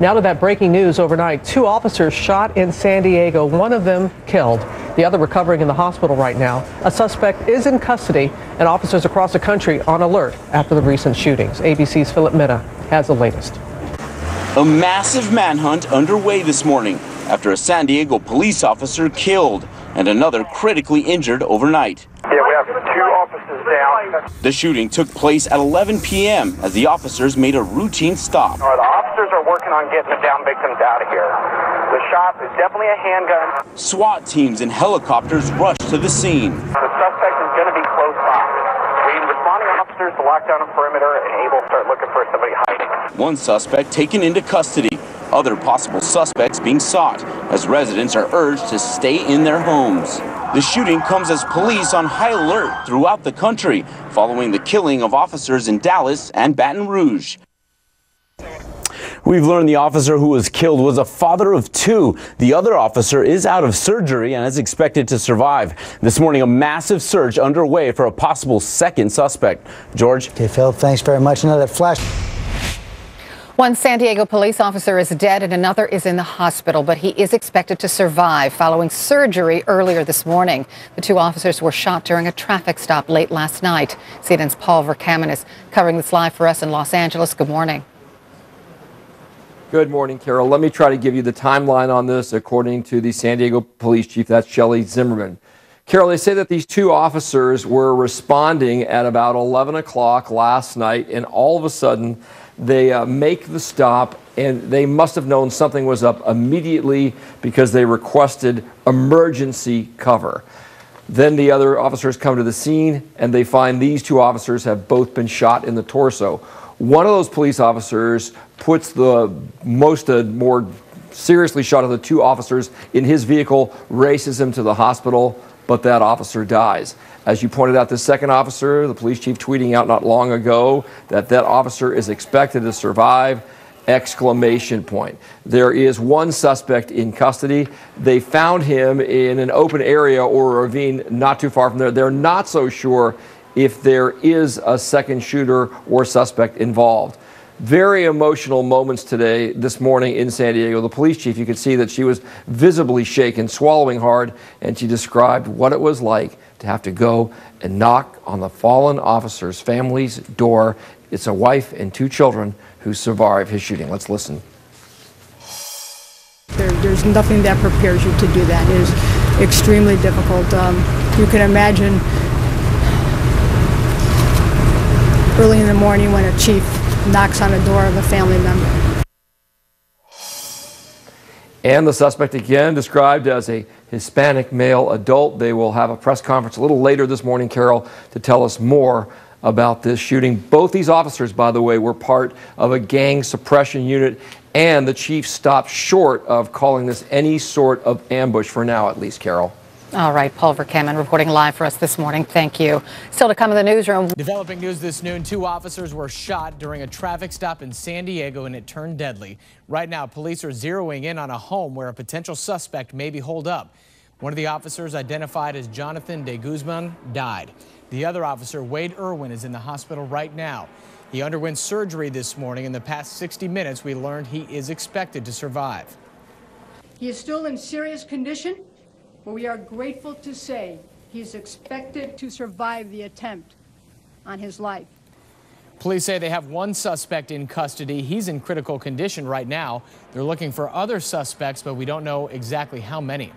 Now to that breaking news overnight. Two officers shot in San Diego, one of them killed, the other recovering in the hospital right now. A suspect is in custody, and officers across the country on alert after the recent shootings. ABC's Phillip Mena has the latest. A massive manhunt underway this morning after a San Diego police officer killed and another critically injured overnight. Yeah, we have two officers down. The shooting took place at 11 p.m. as the officers made a routine stop. All right, the officers are working on getting the down victims out of here. The shot is definitely a handgun. SWAT teams and helicopters rush to the scene. The suspect is going to be close by. We responding officers to lock down a perimeter and able to start looking for somebody hiding. One suspect taken into custody. Other possible suspects being sought as residents are urged to stay in their homes. The shooting comes as police on high alert throughout the country following the killing of officers in Dallas and Baton Rouge. We've learned the officer who was killed was a father of two. The other officer is out of surgery and is expected to survive. This morning, a massive search underway for a possible second suspect. George? Okay, Phil, thanks very much. Another flash. One San Diego police officer is dead and another is in the hospital, but he is expected to survive following surgery earlier this morning. The two officers were shot during a traffic stop late last night. CNN's Paul Vercammen is covering this live for us in Los Angeles. Good morning. Good morning, Carol. Let me try to give you the timeline on this according to the San Diego police chief. That's Shelley Zimmerman. Carol, they say that these two officers were responding at about 11 o'clock last night, and all of a sudden, they uh, make the stop, and they must have known something was up immediately because they requested emergency cover. Then the other officers come to the scene, and they find these two officers have both been shot in the torso. One of those police officers puts the most uh, more seriously shot of the two officers in his vehicle, races him to the hospital, but that officer dies. As you pointed out, the second officer, the police chief tweeting out not long ago that that officer is expected to survive. Exclamation point. There is one suspect in custody. They found him in an open area or a ravine not too far from there. They're not so sure if there is a second shooter or suspect involved very emotional moments today, this morning in San Diego. The police chief, you could see that she was visibly shaken, swallowing hard, and she described what it was like to have to go and knock on the fallen officer's family's door. It's a wife and two children who survived his shooting. Let's listen. There, there's nothing that prepares you to do that. It is extremely difficult. Um, you can imagine early in the morning when a chief knocks on the door of a family member. And the suspect again described as a Hispanic male adult. They will have a press conference a little later this morning, Carol, to tell us more about this shooting. Both these officers, by the way, were part of a gang suppression unit, and the chief stopped short of calling this any sort of ambush for now, at least, Carol. All right, Paul Vercammen reporting live for us this morning. Thank you. Still to come in the newsroom. Developing news this noon, two officers were shot during a traffic stop in San Diego and it turned deadly. Right now, police are zeroing in on a home where a potential suspect may be holed up. One of the officers, identified as Jonathan de Guzman, died. The other officer, Wade Irwin, is in the hospital right now. He underwent surgery this morning. In the past 60 minutes, we learned he is expected to survive. He is still in serious condition but we are grateful to say he's expected to survive the attempt on his life. Police say they have one suspect in custody. He's in critical condition right now. They're looking for other suspects, but we don't know exactly how many.